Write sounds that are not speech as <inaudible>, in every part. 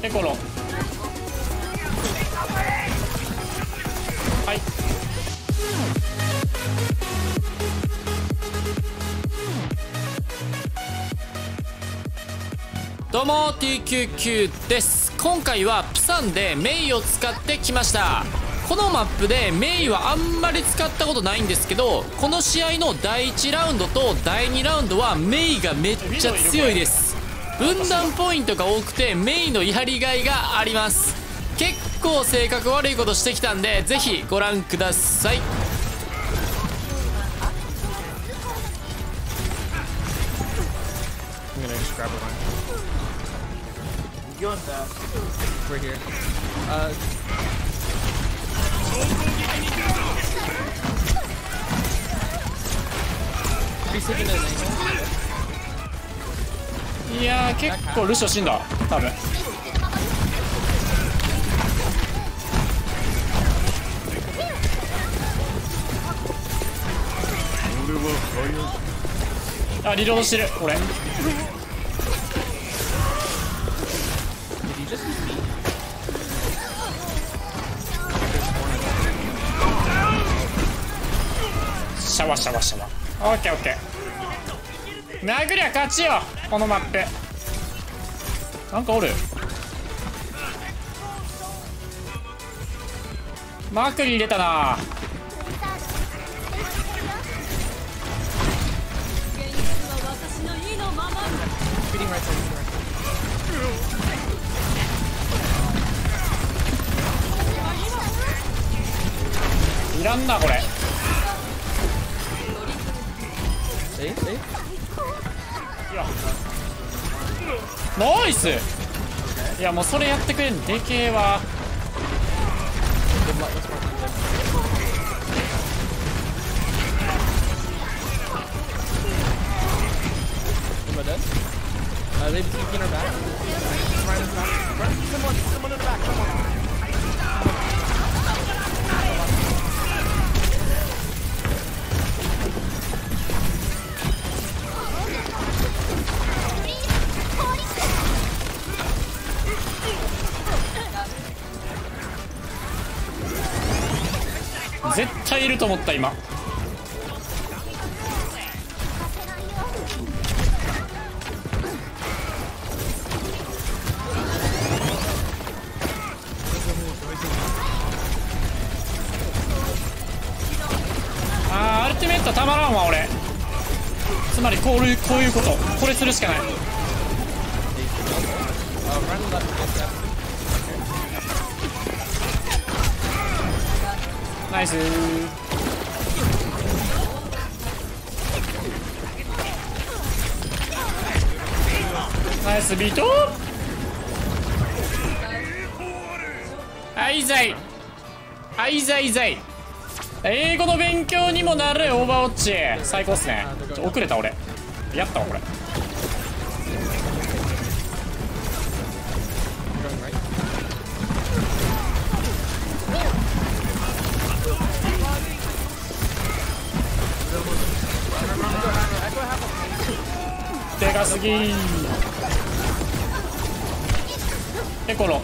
エコロはい。どうも TQQ です。今回はプサンでメイを使ってきました。このマップでメイはあんまり使ったことないんですけどこの試合の第1ラウンドと第2ラウンドはメイがめっちゃ強いです。分断ポイントが多くてメインのやりがいがあります。結構性格悪いことしてきたんでぜひご覧ください。I'm gonna go get it. いやー結構ルシオ死んだ多分。あリロードしてる俺シャワシャワシャワオッケーオッケー。殴りゃ勝ちよこのマップ。なんかおる。マクリ入れたな。いらんなこれ。ナイス。いやもうそれやってくれん。でけえわ、絶対いると思った今。あーアルティメットたまらんわ俺。つまりこういうこういうこと。これするしかない。ナイス。ナイスビート。はいざいはいざいざい英語の勉強にもなるオーバーウォッチ。最高っすね。遅れた俺。やったわこれ。近すぎ。エコロ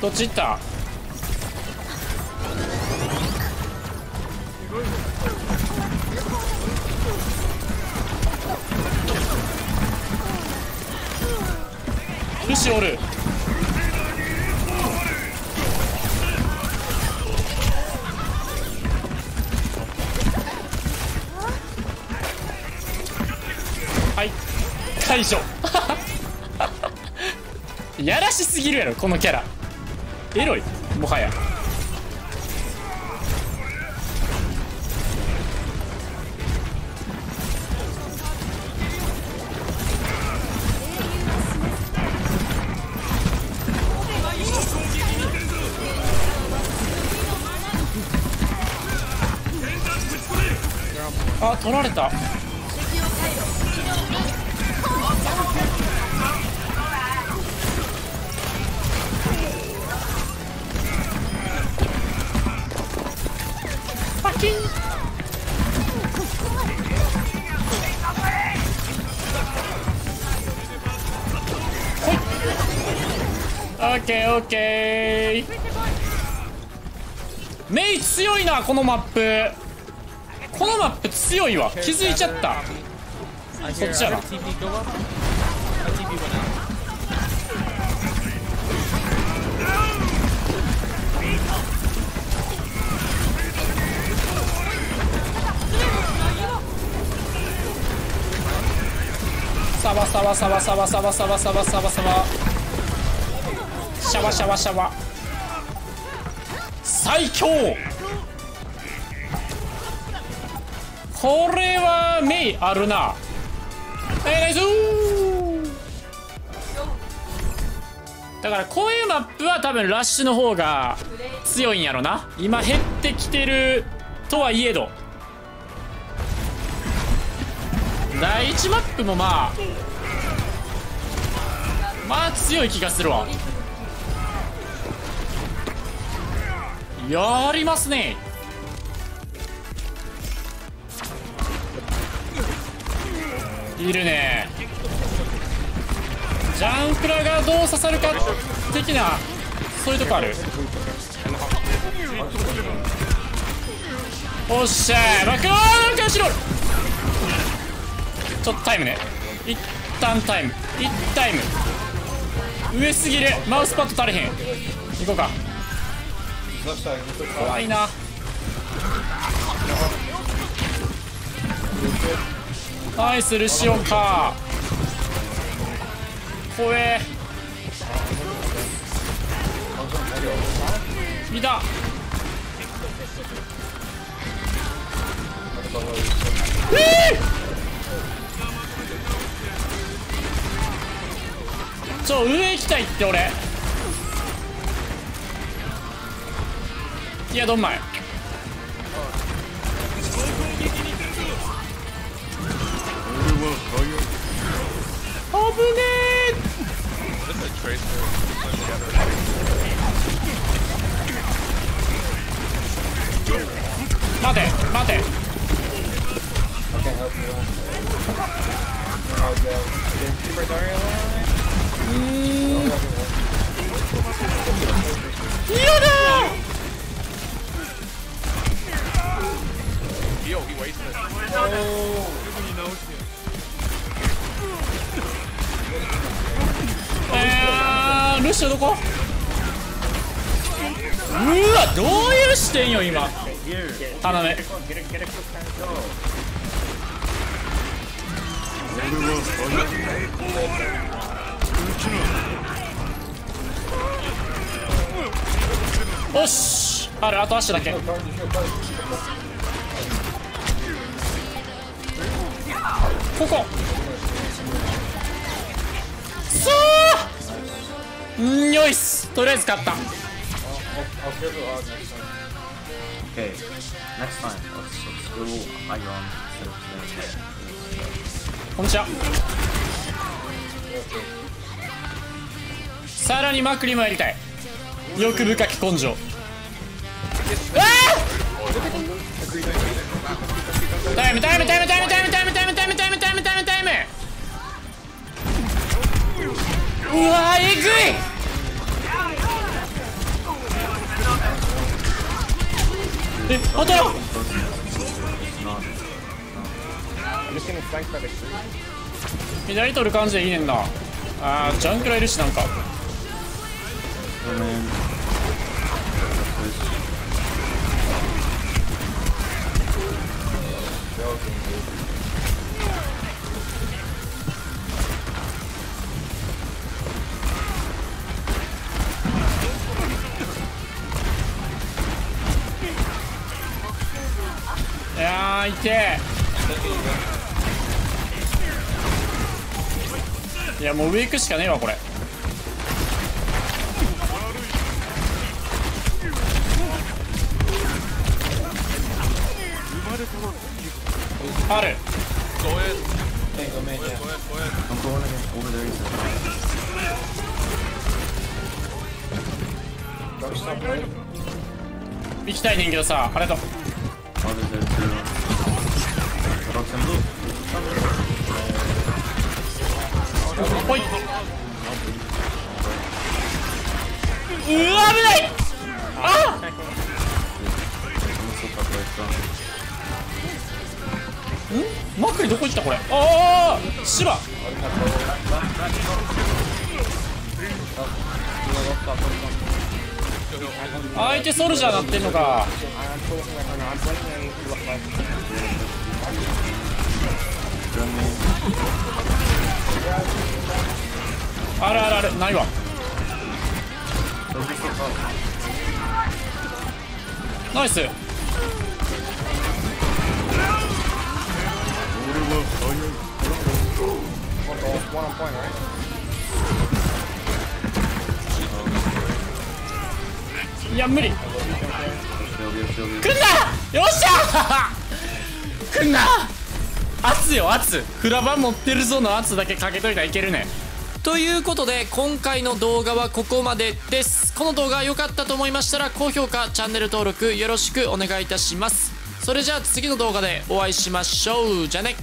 どっち行った？ルシおる。はい。解除。<laughs> やらしすぎるやろこのキャラ。エロいもはや。あ取られた。ッケーオッケーメイ強いなこのマップこのマップ強いわ気づいちゃった I So hear, shut I up. heard TP go up. My TP went out. サバサバサバサバサバサバサバサバサバシャワシャワシャワ最強。これはメイあるな。はいナイス。だからこういうマップは多分ラッシュの方が強いんやろな。今減ってきてるとはいえど。第1マップもまあまあ強い気がするわ。やりますね。いるね。ジャンクラがどう刺さるか的なそういうとこある。おっしゃーバックロール後ろ。ちょっとタイムね。一旦タイム。一タイム。上すぎる。マウスパッド足りへん。行こうか。怖いな。ナイスルシオか。怖え。見た。えー！ちょ上行きたいって俺。いやどんまい危ねえ待て待て Super Dario line. 嫌だ Yo, he wasted it. えー、ルシオどこ？うわどういう視点よ今？花芽よしあるあと足だけ。ここそうんよいっすとりあえず勝った Okay, next time, let's, Ion instead of Nature. こんにちは。さらにマクリまいりたい。欲深き根性。ああタイムタイムタイムタイムうわーえぐい。え当たろう左取る感じでいいねんなあージャンクラいるしなんかごめんいけいやもう上行くしかねえわこれ。ある。行きたいねんけどさあがと。ほいうわ危ない！あ！I'm so far away from. マックリどこ行ったこれ？ああ芝！相手ソルジャーなってんのか。あれあれあれないわナイス。いや無理。来んな！よっしゃ <laughs> 来んな！圧よ圧フラバン持ってるぞの圧だけかけといたらいけるねということで今回の動画はここまでです。この動画良かったと思いましたら高評価チャンネル登録よろしくお願いいたします。それじゃあ次の動画でお会いしましょう。じゃね。